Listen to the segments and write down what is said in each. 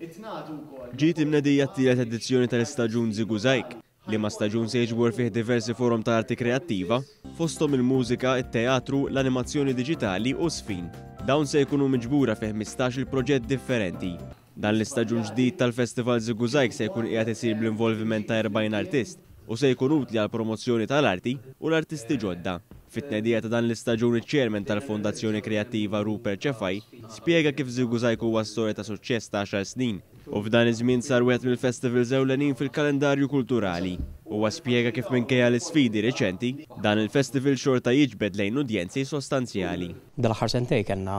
Ġiet imnedija t-tielet edizzjoni tal-istaġun Ziguzaik, liema staġun se jiġbor fih diversi forom ta' arti kreattiva, fosthom il-mużika, it-teatru, l-animazzjoni diġitali u żfin. Dawn se jkunu miġbura fi ħmistax-il proġett differenti. Dan l-istaġun ġdid tal-Festival Ziguzajg se jkun qiegħed isir bl-involviment ta' 40 artist u se jkun utli għall-promozzjoni tal-arti u l-artisti ġodda. Fit-tnedija ta' dan l-istaġun iċ-Chairman tal-Fondazzjoni Kreattiva Rupert Cefai spjega kif Ziguzajg huwa storja ta' suċċess ta' għaxar snin u f'dan iż-żmien sar wieħed mill-festivals ewlenin fil-kalendarju kulturali. Huwa spjega kif minkejja l-isfidi riċenti, dan il-festival xorta jiġbed lejn udjenzi sostanzjali. Dal-aħħar sentejn kellna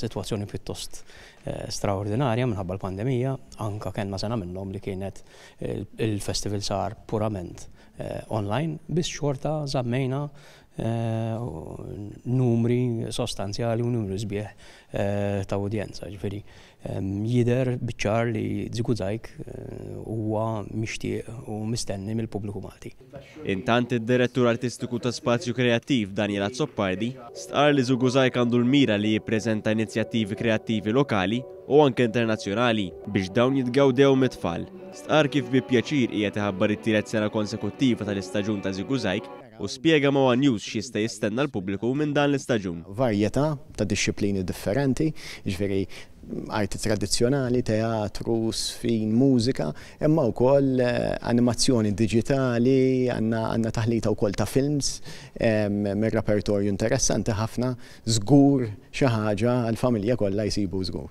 sitwazzjoni pjuttost straordinarja minħabba l-pandemija, anke kellna sena minnhom li kienet il-festival sar purament online, biss xorta żammejna numri sostanzjali u numri sbieħ ta' udjenza. Ġifieri jidher biċ-ċar li Ziguzajk huwa mixtieq u mistenni mill-pubbliku Malti. Intant id-Direttur Artistiku ta' Spazju Kreattiv, Daniel Azzopardi, stqarr li Żugużajk għandu l-mira li jippreżenta inizjattivi kreattivi lokali u anke internazzjonali biex dawn jitgawdew mit-tfal. Stqarr kif bi pjaċir qiegħed iħabbar it-tielet sena konsekuttiva tal-istaġun ta' Żigużajk u spjega ma' one News x'jista' jistenna l-pubbliku minn dan l-istaġun. Varjetà ta' dixxiplini differenti, jiġifieri arti tradizzjonali, teatru, żfin, mużika, imma wkoll animazzjoni diġitali, għandna taħlita wkoll ta' films minn repertorju interessanti ħafna, żgur xi ħaġa għall-familja kollha jsibu żgur.